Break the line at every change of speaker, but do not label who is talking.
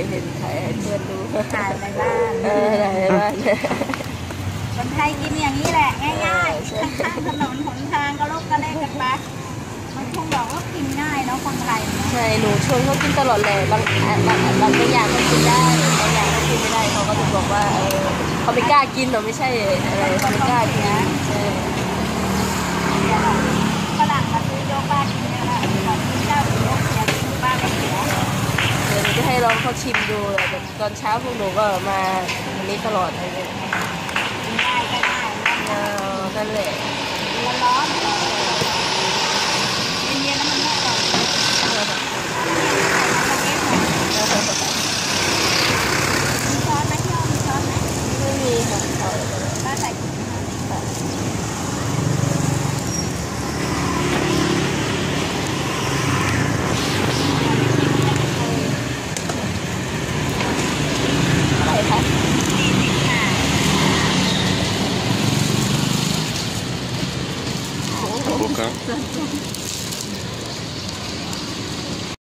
ยเห็นถ่ายให้เพื่อนดู
ถ่ายในบ้าน
เออถ่ายในบ้าน
คนไทยกินอย่างนี้แหละ ง่ายๆข้างถนนหนทางก็ลกกระเล่นกันไปมันคงบอกว่ากินง่ายเนาะคนไทย
ใช่หนูชวนเขากินตลอดเลยบางบางบางอย่างก็กินได้บางอย่างก็กินไม่ได้เขาก็จะบอกว่าเออเขาไม่กล้ากินหรอไม่ใช่อะไรเขาไม่กล้ากินใช่ ชิมดูแบบตอนเช้าพวกหนูก็มาวันนี้ตลอดเลย
กินง่ายก็ง่าย
เออนั่นแหละ
มันร้อนเย็นๆแล้วมันไม่อร่อยมีช้อนไหมพี่อ้อมช้อนไหม
ไม่มีค่ะ
Пока.